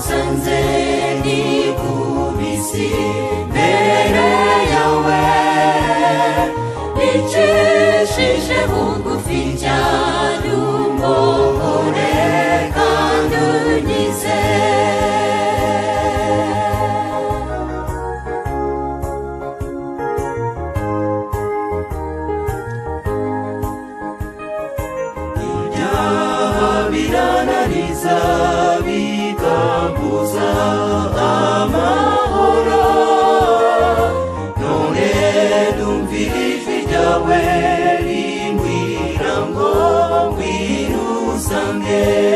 sanze usange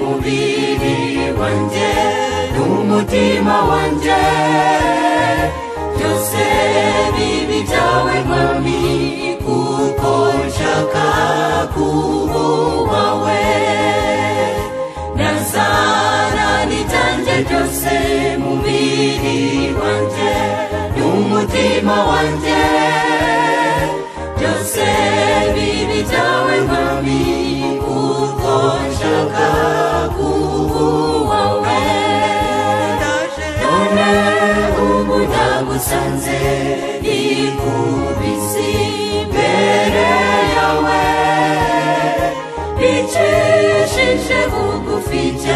mubiri wanjye n'umutima wanjye byose bibi byawe mwami kuwa we. Nazarani canje cyose mu mubiri wanje n'umutima wanje. Byose bibi byawe nkami kuko we. None ubu nagusanze mbere. Jéhovah, profite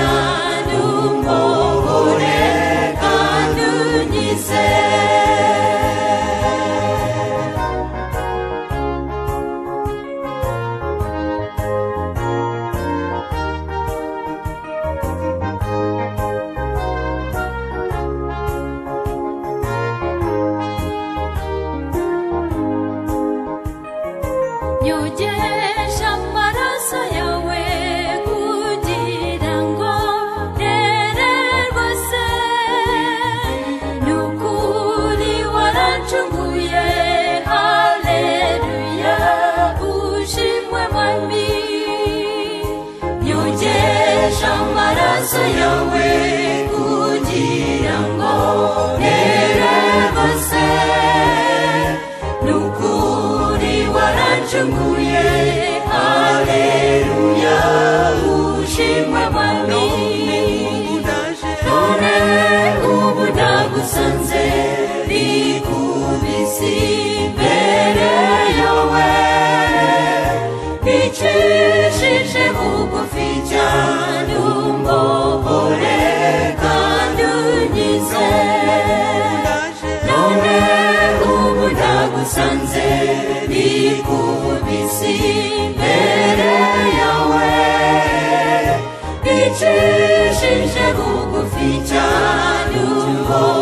sanze bikuru kukuficha dumbo